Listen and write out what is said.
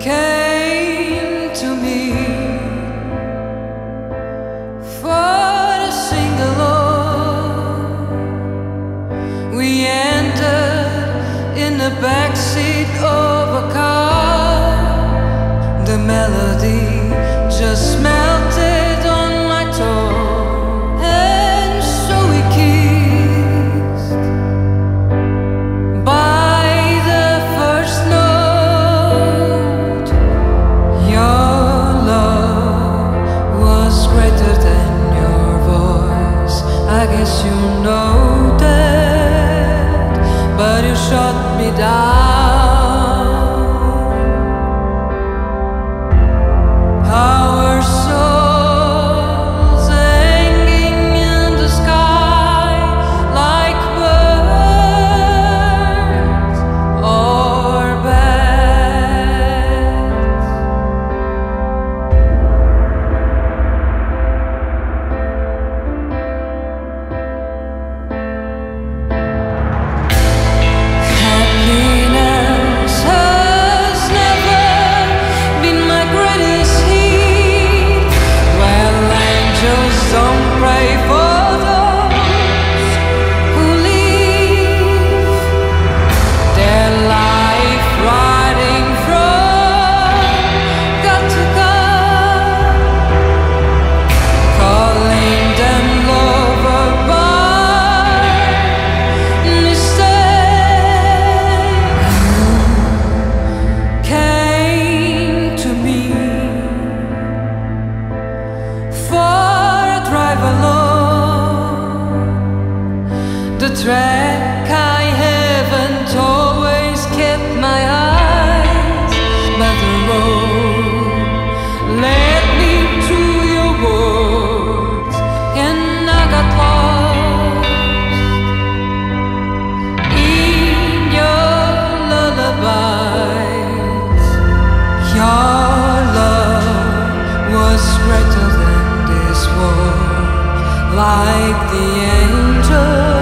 came to me for me drive alone. The track like the angels